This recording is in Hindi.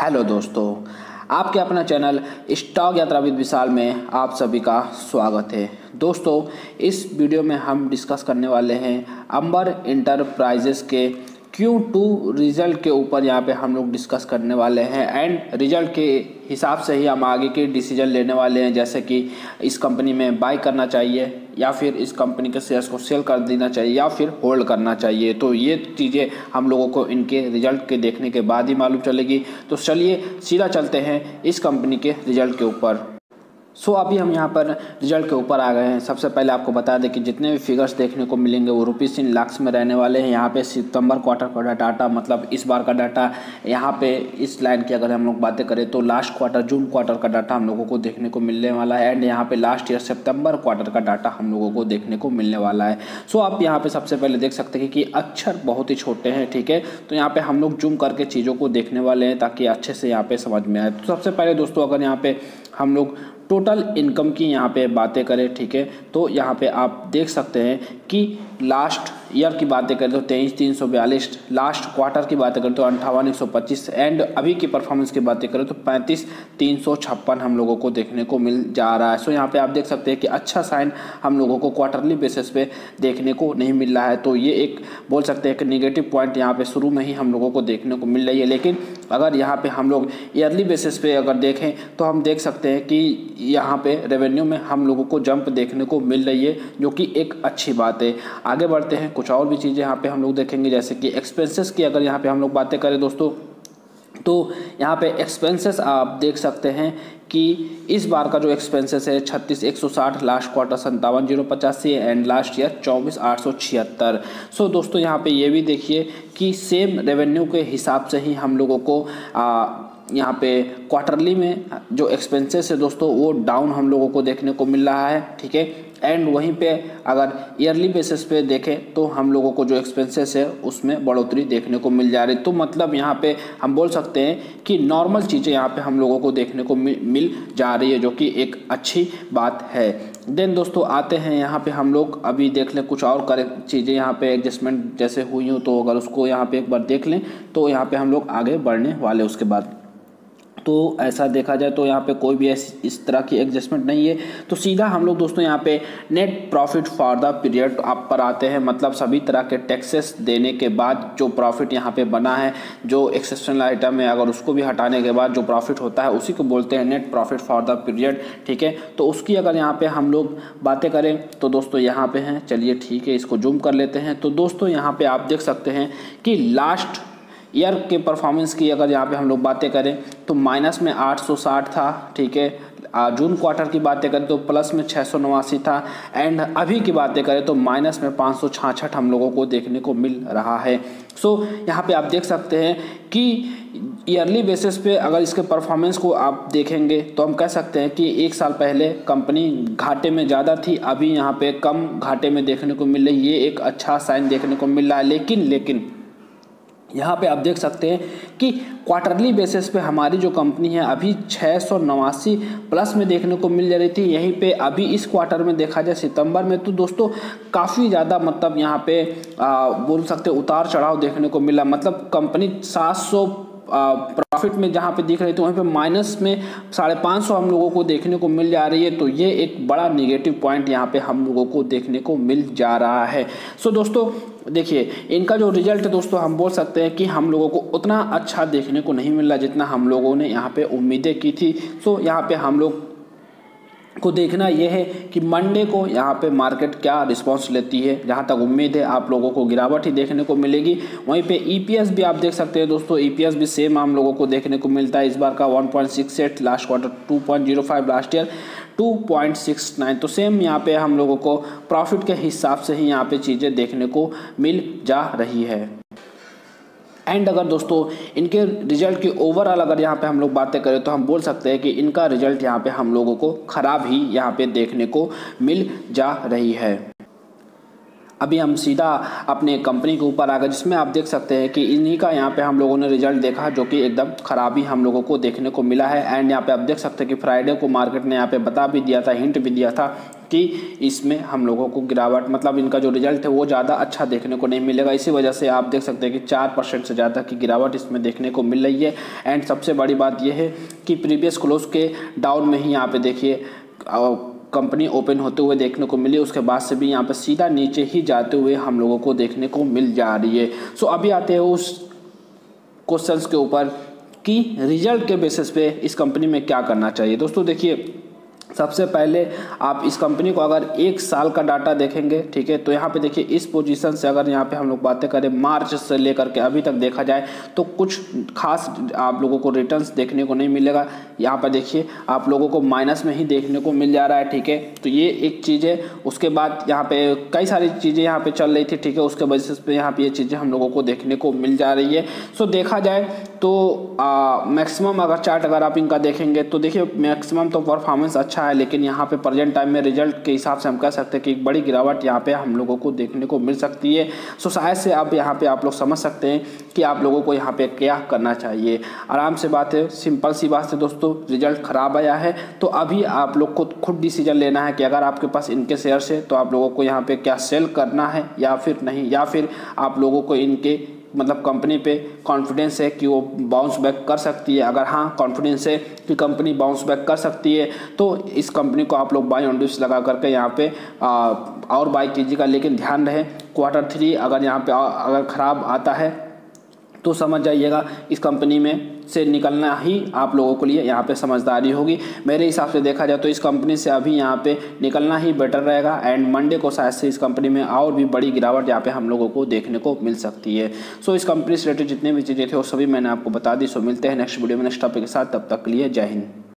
हेलो दोस्तों, आपके अपना channel stock Yatra with Vishal में आप सभी का स्वागत है। दोस्तों, इस वीडियो में हम डिस्कस करने वाले हैं अंबर इंटरप्राइजेस के क्यू टू रिज़ल्ट के ऊपर यहाँ पे हम लोग डिस्कस करने वाले हैं। एंड रिज़ल्ट के हिसाब से ही हम आगे के डिसीज़न लेने वाले हैं। जैसे कि इस कंपनी में बाई करना चाहिए, या फिर इस कंपनी के शेयर्स को सेल कर देना चाहिए, या फिर होल्ड करना चाहिए। तो ये चीज़ें हम लोगों को इनके रिज़ल्ट के देखने के बाद ही मालूम चलेगी। तो चलिए, सीधा चलते हैं इस कंपनी के रिज़ल्ट के ऊपर। सो अभी हम यहाँ पर रिज़ल्ट के ऊपर आ गए हैं। सबसे पहले आपको बता दें कि जितने भी फिगर्स देखने को मिलेंगे, वो रुपीज़ इन लाख्स में रहने वाले हैं। यहाँ पे सितंबर क्वार्टर का डाटा मतलब इस बार का डाटा यहाँ पे इस लाइन की अगर हम लोग बातें करें तो लास्ट क्वार्टर जून क्वार्टर का डाटा हम लोगों को देखने को मिलने वाला है। एंड यहाँ पर लास्ट ईयर सितंबर क्वार्टर का डाटा हम लोगों को देखने को मिलने वाला है। सो आप यहाँ पर सबसे पहले देख सकते हैं कि अक्षर बहुत ही छोटे हैं, ठीक है? तो यहाँ पर हम लोग जूम करके चीज़ों को देखने वाले हैं ताकि अच्छे से यहाँ पर समझ में आए। तो सबसे पहले दोस्तों, अगर यहाँ पे हम लोग टोटल इनकम की यहाँ पे बातें करें, ठीक है? तो यहाँ पे आप देख सकते हैं कि लास्ट ईयर की बातें करें तो तेईस, तीन सौ बयालीस लास्ट क्वार्टर की बातें करें तो अंठावन, एक सौ पच्चीस एंड अभी की परफॉर्मेंस की बातें करें तो पैंतीस, तीन सौ छप्पन हम लोगों को देखने को मिल जा रहा है। सो यहाँ पे आप देख सकते हैं कि अच्छा साइन हम लोगों को क्वार्टरली बेसिस पे देखने को नहीं मिल रहा है। तो ये एक बोल सकते हैं कि निगेटिव पॉइंट यहाँ पर शुरू में ही हम लोगों को देखने को मिल रही है। लेकिन अगर यहाँ पे हम लोग ईयरली बेसिस पे अगर देखें तो हम देख सकते हैं कि यहाँ पे रेवेन्यू में हम लोगों को जंप देखने को मिल रही है, जो कि एक अच्छी बात है। आगे बढ़ते हैं, कुछ और भी चीज़ें यहाँ पर हम लोग देखेंगे, जैसे कि एक्सपेंसेस की अगर यहाँ पर हम लोग बातें करें दोस्तों तो यहाँ पे एक्सपेंसेस आप देख सकते हैं कि इस बार का जो एक्सपेंसेस है छत्तीस एक सौ साठ लास्ट क्वार्टर संतावन ज़ीरो पचासी एंड लास्ट ईयर चौबीस आठ सौ छिहत्तर। सो दोस्तों यहाँ पे ये भी देखिए कि सेम रेवेन्यू के हिसाब से ही हम लोगों को आ, यहाँ पे क्वार्टरली में जो एक्सपेंसेस है दोस्तों वो डाउन हम लोगों को देखने को मिल रहा है ठीक है? एंड वहीं पे अगर ईयरली बेसिस पे देखें तो हम लोगों को जो एक्सपेंसेस है, उसमें बढ़ोतरी देखने को मिल जा रही तो मतलब यहाँ पे हम बोल सकते हैं कि नॉर्मल चीज़ें यहाँ पे हम लोगों को देखने को मिल जा रही है, जो कि एक अच्छी बात है। देन दोस्तों आते हैं, यहाँ पे हम लोग अभी देख लें कुछ और करे चीज़ें। यहाँ पे एडजस्टमेंट जैसे हुई हो तो अगर उसको यहाँ पे एक बार देख लें तो यहाँ पे हम लोग आगे बढ़ने वाले उसके बाद। तो ऐसा देखा जाए तो यहाँ पे कोई भी ऐसी इस तरह की एडजस्टमेंट नहीं है। तो सीधा हम लोग दोस्तों यहाँ पे net profit for the period आप पर आते हैं। मतलब सभी तरह के टैक्सेस देने के बाद जो प्रॉफिट यहाँ पे बना है, जो एक्सेप्शनल आइटम है, अगर उसको भी हटाने के बाद जो प्रॉफिट होता है, उसी को बोलते हैं net profit for the period ठीक है? तो उसकी अगर यहाँ पर हम लोग बातें करें तो दोस्तों यहाँ पर हैं। चलिए ठीक है, इसको जूम कर लेते हैं। तो दोस्तों यहाँ पर आप देख सकते हैं कि लास्ट ईयर के परफॉर्मेंस की अगर यहाँ पे हम लोग बातें करें तो माइनस में 860 था ठीक है। जून क्वार्टर की बातें करें तो प्लस में छः सौ नवासी था। एंड अभी की बातें करें तो माइनस में पाँच हम लोगों को देखने को मिल रहा है। सो so, यहाँ पे आप देख सकते हैं कि ईयरली बेसिस पे अगर इसके परफॉर्मेंस को आप देखेंगे तो हम कह सकते हैं कि एक साल पहले कंपनी घाटे में ज़्यादा थी अभी यहाँ पे कम घाटे में देखने को मिल रही ये एक अच्छा साइन देखने को मिल रहा है लेकिन लेकिन यहाँ पे आप देख सकते हैं कि क्वार्टरली बेसिस पे हमारी जो कंपनी है अभी छः सौ नवासी प्लस में देखने को मिल जा रही थी। यहीं पे अभी इस क्वार्टर में देखा जाए सितंबर में तो दोस्तों काफ़ी ज़्यादा मतलब यहाँ पे आ, बोल सकते उतार चढ़ाव देखने को मिला। मतलब कंपनी सात सौ प्रॉफिट में जहाँ पे दिख रहे थे वहीं पे माइनस में साढ़े पाँच सौ हम लोगों को देखने को मिल जा रही है। तो ये एक बड़ा निगेटिव पॉइंट यहाँ पे हम लोगों को देखने को मिल जा रहा है। सो दोस्तों, देखिए, इनका जो रिज़ल्ट है दोस्तों, हम बोल सकते हैं कि हम लोगों को उतना अच्छा देखने को नहीं मिल रहा जितना हम लोगों ने यहाँ पे उम्मीदें की थी। सो यहाँ पे हम लोग को देखना यह है कि मंडे को यहाँ पे मार्केट क्या रिस्पांस लेती है, जहाँ तक उम्मीद है आप लोगों को गिरावट ही देखने को मिलेगी। वहीं पे ईपीएस भी आप देख सकते हैं दोस्तों ईपीएस भी सेम हम लोगों को देखने को मिलता है। इस बार का 1.68 लास्ट क्वार्टर 2.05 लास्ट ईयर 2.69 तो सेम यहाँ पे हम लोगों को प्रॉफिट के हिसाब से ही यहाँ पे चीज़ें देखने को मिल जा रही है। एंड अगर दोस्तों, इनके रिज़ल्ट की ओवरऑल अगर यहाँ पे हम लोग बातें करें तो हम बोल सकते हैं कि इनका रिज़ल्ट यहाँ पे हम लोगों को ख़राब ही यहाँ पे देखने को मिल जा रही है। अभी हम सीधा अपने कंपनी के ऊपर आ गए, जिसमें आप देख सकते हैं कि इन्हीं का यहाँ पे हम लोगों ने रिज़ल्ट देखा, जो कि एकदम खराबी हम लोगों को देखने को मिला है। एंड यहाँ पे आप देख सकते हैं कि फ्राइडे को मार्केट ने यहाँ पे बता भी दिया था हिंट भी दिया था कि इसमें हम लोगों को गिरावट मतलब इनका जो रिज़ल्ट है वो ज़्यादा अच्छा देखने को नहीं मिलेगा। इसी वजह से आप देख सकते हैं कि चार परसेंट से ज़्यादा की गिरावट इसमें देखने को मिल रही है। एंड सबसे बड़ी बात यह है कि प्रीवियस क्लोज के डाउन में ही यहाँ पे देखिए कंपनी ओपन होते हुए देखने को मिली। उसके बाद से भी यहाँ पर सीधा नीचे ही जाते हुए हम लोगों को देखने को मिल जा रही है। सो अभी आते हैं उस क्वेश्चंस के ऊपर कि रिज़ल्ट के बेसिस पे इस कंपनी में क्या करना चाहिए। दोस्तों, देखिए सबसे पहले आप इस कंपनी को अगर एक साल का डाटा देखेंगे, ठीक है? तो यहाँ पे देखिए, इस पोजीशन से अगर यहाँ पे हम लोग बातें करें, मार्च से लेकर के अभी तक देखा जाए तो कुछ खास आप लोगों को रिटर्न्स देखने को नहीं मिलेगा। यहाँ पर देखिए, आप लोगों को माइनस में ही देखने को मिल जा रहा है, ठीक है? तो ये एक चीज़ है। उसके बाद यहाँ पे कई सारी चीज़ें यहाँ पर चल रही थी, ठीक है? उसके बेसिस पे यहाँ पर ये चीज़ें हम लोगों को देखने को मिल जा रही है। सो देखा जाए तो मैक्सिमम अगर चार्ट अगर आप इनका देखेंगे तो देखिए मैक्सिमम तो परफॉर्मेंस अच्छा है, लेकिन यहाँ पे प्रेजेंट टाइम में रिज़ल्ट के हिसाब से हम कह सकते हैं कि एक बड़ी गिरावट यहाँ पे हम लोगों को देखने को मिल सकती है। सो शायद से आप यहाँ पे आप लोग समझ सकते हैं कि आप लोगों को यहाँ पे क्या करना चाहिए। आराम से बात है सिंपल सी बात है दोस्तों रिज़ल्ट ख़राब आया है तो अभी आप लोग को खुद डिसीज़न लेना है कि अगर आपके पास इनके शेयर है तो आप लोगों को यहाँ पर क्या सेल करना है या फिर नहीं, या फिर आप लोगों को इनके मतलब कंपनी पे कॉन्फिडेंस है कि वो बाउंस बैक कर सकती है। अगर हाँ कॉन्फिडेंस है कि कंपनी बाउंस बैक कर सकती है तो इस कंपनी को आप लोग बाई ऑन डिप्स लगा करके यहाँ पे आ, और बाई कीजिएगा। लेकिन ध्यान रहे क्वार्टर थ्री अगर यहाँ पे अगर ख़राब आता है तो समझ जाइएगा, इस कंपनी में से निकलना ही आप लोगों के लिए यहाँ पे समझदारी होगी। मेरे हिसाब से देखा जाए तो इस कंपनी से अभी यहाँ पे निकलना ही बेटर रहेगा एंड मंडे को शायद से इस कंपनी में और भी बड़ी गिरावट यहाँ पे हम लोगों को देखने को मिल सकती है। सो इस कंपनी से रिलेटेड जितने भी चीज़ें थे, वो सभी मैंने आपको बता दी। सो मिलते हैं नेक्स्ट वीडियो में नेक्स्ट टॉपिक के साथ। तब तक के लिए जय हिंद।